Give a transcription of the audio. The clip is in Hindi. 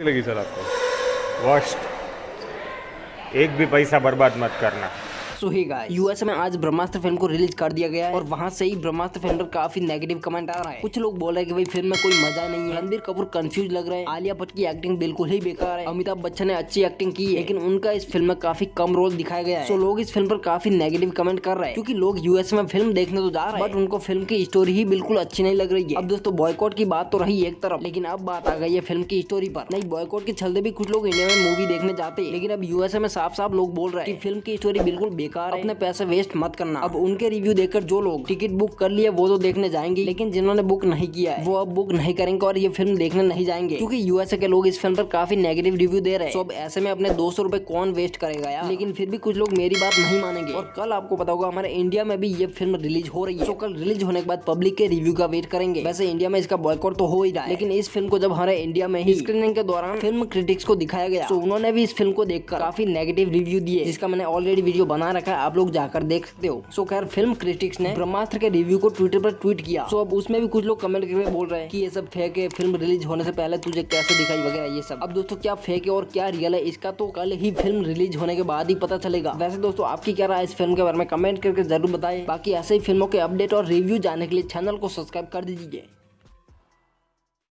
लगी सर आपको। वर्स्ट एक भी पैसा बर्बाद मत करना। सो ही गाइस यूएस में आज ब्रह्मास्त्र फ़िल्म को रिलीज़ कर दिया गया है। और वहाँ से ही ब्रह्मास्त्र फ़िल्म पर काफ़ी नेगेटिव कमेंट आ रहा है। कुछ लोग बोल रहे हैं कि भाई फ़िल्म में कोई मज़ा नहीं है। रणबीर कपूर कंफ्यूज लग रहे हैं। आलिया भट्ट की एक्टिंग बिल्कुल ही बेकार है। अमिताभ बच्चन ने अच्छी एक्टिंग की है। लेकिन उनका इस फ़िल्म में काफ़ी कम रोल दिखाया गया है। सो लोग इस फ़िल्म पर काफ़ी नेगेटिव कमेंट कर रहे हैं। क्योंकि लोग यूएस में फ़िल्म देखने तो जा रहे हैं। बट उनको फ़िल्म की स्टोरी ही बिल्कुल अच्छी नहीं लग रही है। अब दोस्तों बॉयकॉट की बात तो रही एक तरफ़। लेकिन अब बात आ गई है फ़िल्म की स्टोरी पर। नहीं बॉयकॉट के चलते भी कुछ लोग इंडिया में मूवी देखने जाते हैं। लेकिन अब यूएसए में साफ़ साफ़ लोग बोल रहे हैं कि फ़िल्म की स्टोरी बिल्कुल बेकार है अपने पैसे वेस्ट मत करना। अब उनके रिव्यू देखकर जो लोग टिकट बुक कर लिए वो तो देखने जाएँगे। लेकिन जिन्होंने बुक नहीं किया है वो अब बुक नहीं करेंगे और ये फ़िल्म देखने नहीं जाएँगे। क्योंकि यूएसए के लोग इस फ़िल्म पर काफ़ी नेगेटिव रिव्यू दे रहे हैं। तो अब ऐसे में अपने दो सौ कौन वेस्ट करेगा यार? लेकिन फिर भी कुछ लोग मेरी बात नहीं मानेंगे। और कल आपको पता होगा हमारे इंडिया में भी ये फ़िल्म रिलीज़ हो रही है। तो कल रिलीज़ होने के बाद पब्लिक के रिव्यू का वेट करेंगे। वैसे इंडिया में इसका बॉयकॉट तो हो ही रहा है। लेकिन इस फ़िल्म को जब हमारे इंडिया में ही स्क्रीनिंग के दौरान फ़िल्म क्रिटिक्स को दिखाया गया तो उन्होंने भी इस फ़िल्म को देखकर काफ़ी नेगेटिव रिव्यू दिए जिसका मैंने ऑलरेडी वीडियो बना रखा है, आप लोग जाकर देख सकते हो। सो खैर फ़िल्म क्रिटिक्स ने ब्रह्मास्त्र के रिव्यू को ट्विटर पर ट्वीट किया। सो अब उसमें भी कुछ लोग कमेंट करके बोल रहे हैं कि ये सब फेक है फ़िल्म रिलीज़ होने से पहले तुझे कैसे दिखाई वगैरह, ये सब। अब दोस्तों, क्या फेक है और क्या रियल है, इसका तो कल ही फ़िल्म रिलीज़ होने के बाद ही पता चलेगा। वैसे दोस्तों, आपकी क्या राय इस फ़िल्म के बारे में? कमेंट करके ज़रूर बताएँ। बाकी ऐसे ही फ़िल्मों के अपडेट और रिव्यू जानने के लिए चैनल को सब्सक्राइब कर दीजिए।